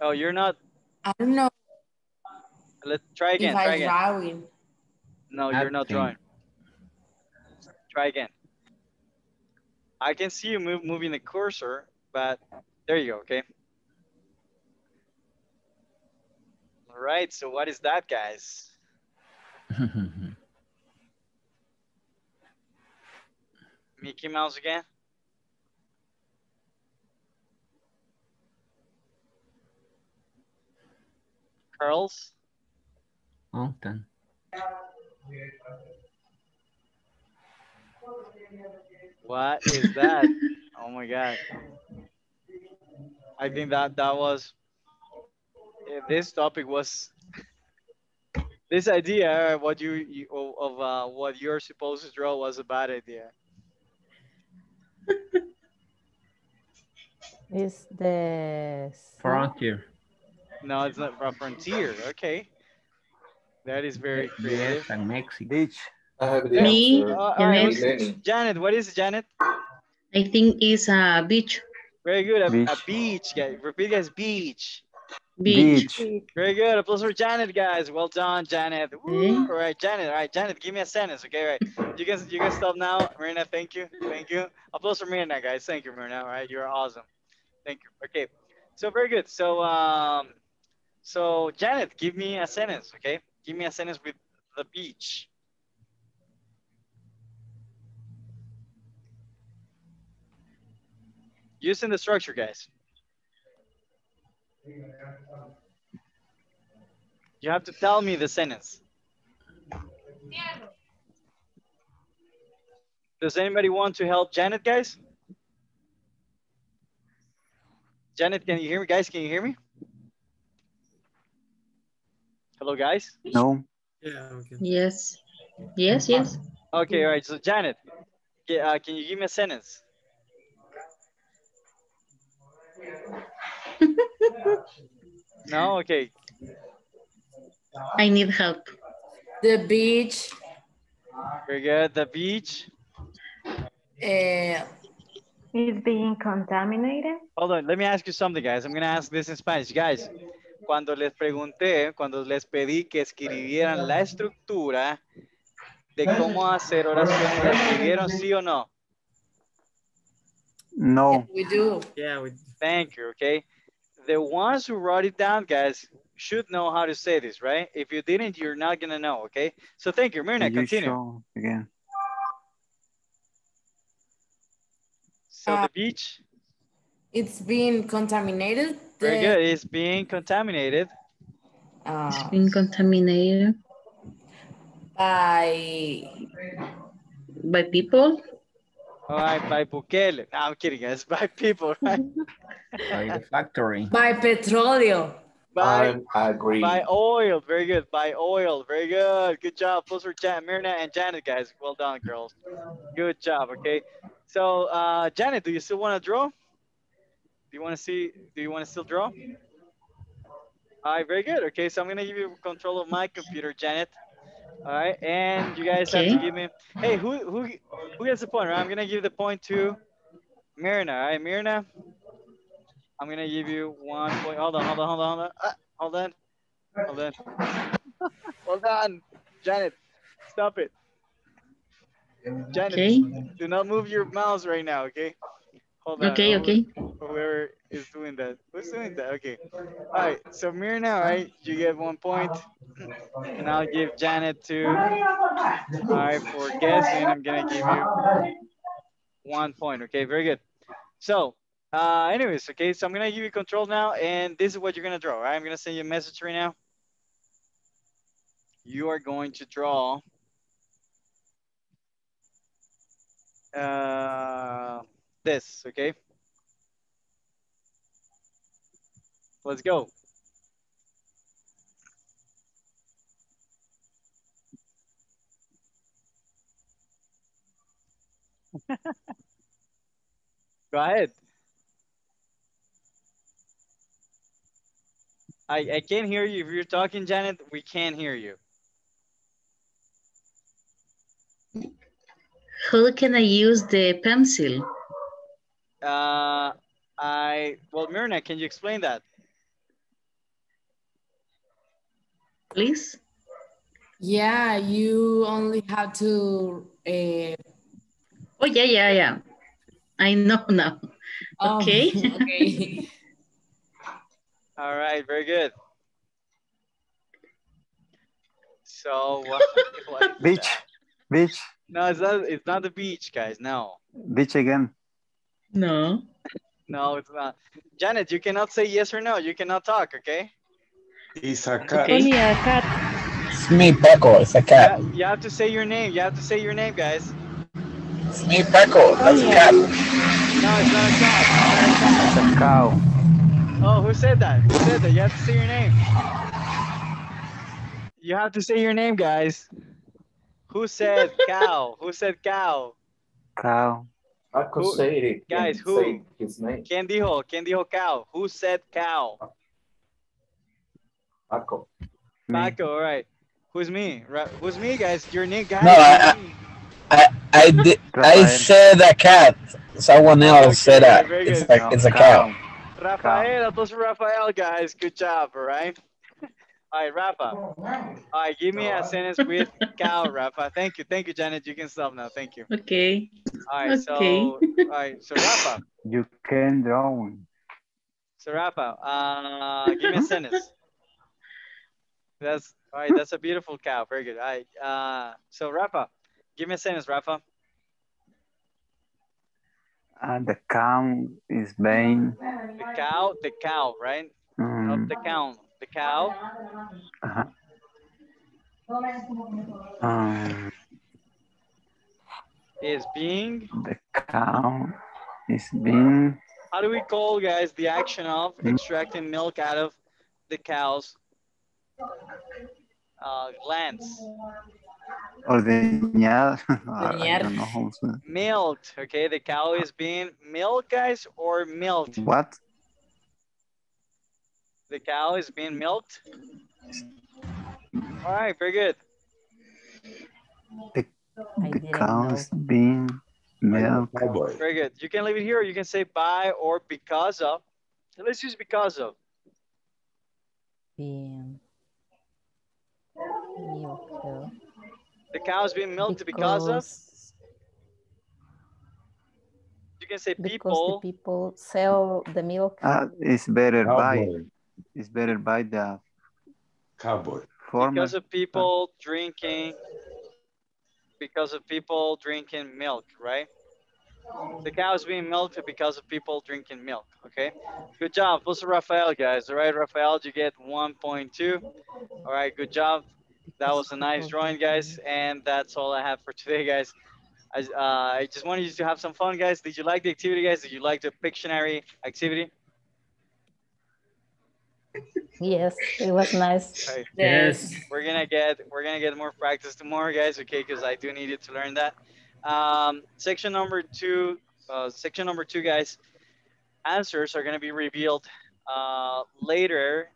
Oh, you're not. I don't know Let's try again. if Try again. drawing. No, you're not Acting. drawing. Try again. I can see you move moving the cursor, but there you go. Okay. All right. So what is that, guys? Mickey Mouse again. Curls. Mountain. What is that? oh my god. I think that that was if this topic was this idea what you, you of of, uh, what you're supposed to draw was a bad idea. Is the Frontier. No, it's not a frontier. Okay. That is very creative. Yes, and Mexico. Beach. I have the Me. Uh, all right, Janet. Janet, what is it, Janet? I think it's a beach. Very good. A a Beach. beach, guys. Repeat, guys. Beach. Beach. Beach. Very good. Applause for Janet, guys. Well done, Janet. Woo. All right, Janet. All right, Janet. Give me a sentence, okay? Right. You can you can stop now, Marina. Thank you. Thank you. Applause for Marina, guys. Thank you, Marina. All right, you're awesome. Thank you. Okay. So very good. So um, so Janet, give me a sentence, okay? Give me a sentence with the beach. Using the structure, guys. You have to tell me the sentence. Does anybody want to help Janet, guys? Janet, can you hear me? Guys, can you hear me? Hello, guys? No. Yeah, okay. Yes. Yes, yes. Okay, all right. So, Janet, ca- uh, can you give me a sentence? No? Okay. I need help. The beach. Very good. The beach. Uh, Is being contaminated? Hold on. Let me ask you something, guys. I'm going to ask this in Spanish. Guys, cuando les pregunté, cuando les pedí que escribieran la estructura de cómo hacer oraciones, ¿la escribieron sí o no? No. We do. Yeah, we, Thank you, okay? The ones who wrote it down, guys, should know how to say this, right? If you didn't, you're not gonna know, okay? So thank you, Myrna, Can you continue. show again? So Uh, the beach? It's being contaminated. very The- good, it's being contaminated uh, Being contaminated by by people. All right, by Bukele. No, I'm kidding, guys, by people, right? By the factory. by petroleum. By, I agree. by oil, very good, by oil, very good. Good job, those were Jan, Myrna and Janet, guys. Well done, girls. Good job, okay? So, uh, Janet, do you still want to draw? Do you want to see, do you want to still draw? All right, very good. Okay, so I'm gonna give you control of my computer, Janet. All right, and you guys have to give me. Hey, who who who gets the point? Right, I'm gonna give the point to Mirna. All right, Mirna. I'm gonna give you one point. Hold on, hold on, hold on, hold on. Ah, hold on, hold on. hold on, Janet. Stop it. Janet, Okay. do not move your mouse right now, okay? On. Okay, okay. Whoever is doing that. Who's doing that? Okay. All right. So Mirna, right, you get one point. and I'll give Janet two. All right, for guessing, I'm gonna give you one point. Okay, very good. So, uh, anyways, okay, so I'm gonna give you control now, and this is what you're gonna draw. Right, I'm gonna send you a message right now. You are going to draw. Uh, this, okay? Let's go. Go ahead. I, I can't hear you. If you're talking, Janet, we can't hear you. How can I use the pencil? Uh, I, well, Myrna, can you explain that? Please. Yeah, you only have to. Uh, Oh, yeah, yeah, yeah. I know now. oh, Okay. okay. All right, very good. So, what, what is Beach. that? Beach. No, it's not, it's not the beach, guys. No, Beach again. No. no, it's not. Janet, you cannot say yes or no. You cannot talk, okay? It's a cat. Okay. Only a cat. It's me, Paco. It's a cat. You, you have to say your name. You have to say your name, guys. It's me, Paco. Oh, That's a cat. No, it's not a cat. It's a cow. Oh, who said that? Who said that? You have to say your name. You have to say your name, guys. Who said cow? Who said cow? Cow. Paco Who- said it. Guys, who? said His name. ¿Quién dijo? ¿Quién dijo cow? Who said cow? Paco. Me. Paco, all right. Who's me? Right. Who's me, guys? Your name, guys. No, I- who's? I I did. I said a cat. Someone oh, else said Okay, a. very It's good. a it's a cow. Rafael, those are Rafael, guys. Good job, all right? All right, Rafa. All right, give me a sentence with cow, Rafa. Thank you. Thank you, Janet. You can stop now. Thank you. Okay. All right, so, Okay. all right, so Rafa. You can draw one. So Rafa, uh, give me a sentence. That's all right. That's a beautiful cow. Very good. All right. Uh, so Rafa, give me a sentence, Rafa. And the cow is being The cow, the cow, right? Not um, the cow. The cow uh, um, is being. the cow is being How do we call, guys, the action of extracting milk out of the cow's uh, glands? ordeñada. I Ordeñar. don't know how to say. Milked. Okay, the cow is being milk, guys, or milked. What? The cow is being milked. All right, very good. The, I the didn't cow know. is being milked. Cowboy. Very good. You can leave it here. or You can say by or because of. So let's use because of. being milked The cow is being milked because, of. You can say because people. the people sell the milk. Uh, it's better by, Cowboy. It's better by the Cowboy. former. Because of people drinking. Because of people drinking milk, right? The cow is being milked because of people drinking milk. Okay. Good job. Puso Rafael, guys. All right, Rafael, you get 1.2. All right, good job. That was a nice drawing, guys. And that's all I have for today, guys. I, uh, I just wanted you to have some fun, guys. Did you like the activity, guys? Did you like the Pictionary activity? Yes, it was nice. Right. Yes. We're gonna get we're gonna get more practice tomorrow, guys. Okay, because I do need you to learn that. Um, section number two, uh, section number two, guys. Answers are gonna be revealed uh, later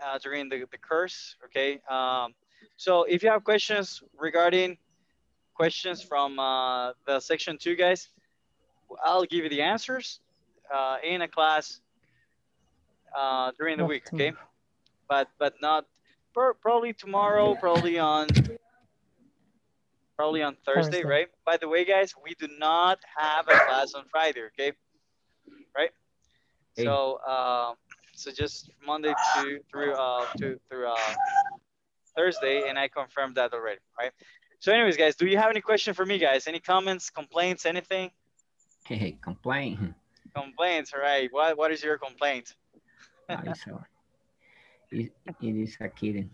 uh, during the the course. Okay. Um, so if you have questions regarding questions from uh, the section two, guys, I'll give you the answers uh, in a class uh, during the week. Okay but but not pro- probably tomorrow, probably on probably on Thursday, Thursday. right? By the way, guys, we do not have a class on Friday, okay? Right? Hey. So uh, so just Monday to through uh to through uh Thursday, and I confirmed that already, right? So, anyways, guys, do you have any question for me, guys? Any comments, complaints, anything? Hey, complain. Complaints, all right? What what is your complaint? I saw. It, it is a kidding.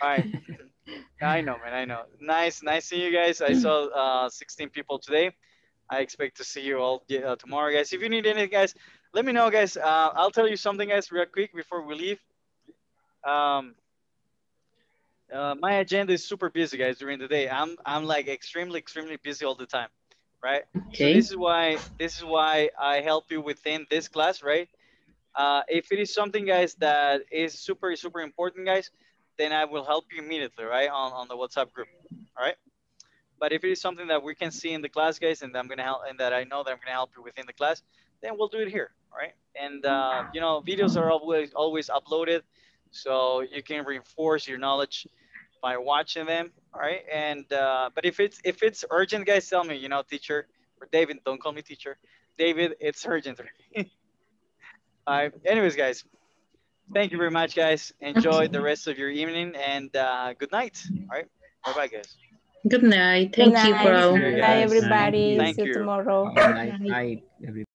All right. I know, man. I know. Nice, nice seeing you guys. I saw uh, 16 people today. I expect to see you all uh, tomorrow, guys. If you need anything, guys, let me know, guys. Uh, I'll tell you something, guys, real quick before we leave. Um, uh, my agenda is super busy, guys, during the day. I'm, I'm like extremely, extremely busy all the time, right? Okay. So this is why, this is why I help you within this class, right? Uh, if it is something, guys, that is super, super important, guys, then I will help you immediately, right, on, on the WhatsApp group, all right? But if it is something that we can see in the class, guys, and I'm gonna help, and that I know that I'm gonna help you within the class, then we'll do it here, all right? And uh, you know, videos are always always uploaded, so you can reinforce your knowledge by watching them, all right? And uh, but if it's if it's urgent, guys, tell me, you know, teacher or David, don't call me teacher, David, it's urgent. all right. Anyways, guys, thank you very much, guys. Enjoy the rest of your evening and uh, good night. All right. Bye, bye, guys. Good night. Good Thank you, night. bro. Good night, everybody. Thank See you you. tomorrow. Night, night, everybody.